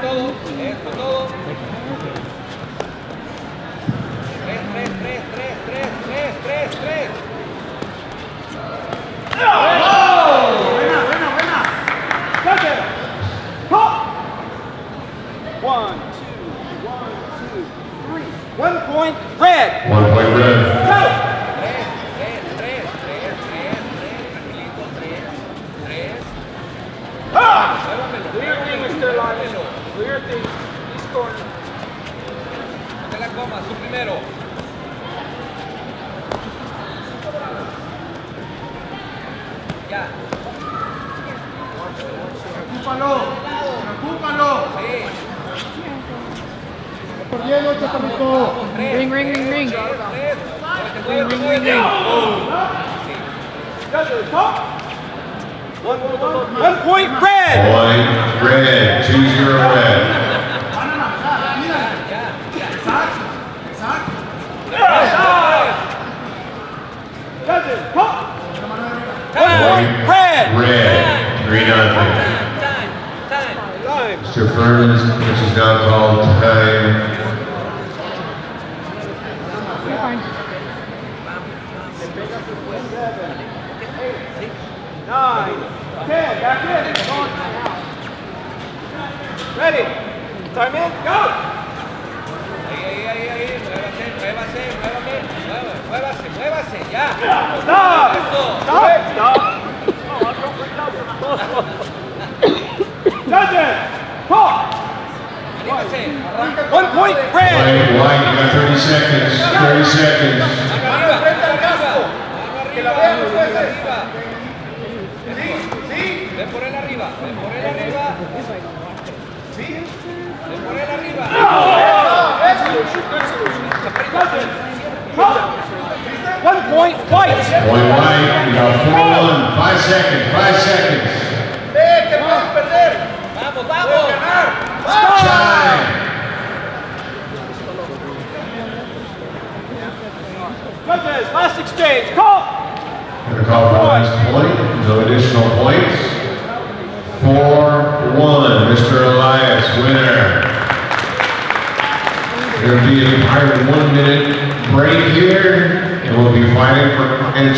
Todo, esto, todo. Tres, tres, tres, tres, tres, tres, tres, tres. One, two, one, two, three. One point, red. One point red. Ring, ring, ring, ring. One point red. One red, two zero red. Time, Point Red. red. Three nothing. time, time. Lime. Mr. Ferns, which is now called time. You're fine. Nine. Ten. Back in. Ready. Time in. Go. Judges. One point, red. White, white, you got thirty seconds. Thirty seconds. Mano arriba, Frente al mano casco. arriba. Que la vean los Mano jueces. arriba. Sí. Sí. Ven por él arriba, ven por él arriba, Sí. ven por él arriba. One point, white. Point white, you got four one. Five seconds. Five seconds. Vamos, vamos. Time. Judges, last exchange. Call. Gonna call for the last point. No additional points. Four one. Mr. Elias, winner. There'll be a one minute break here, and we'll be fighting for and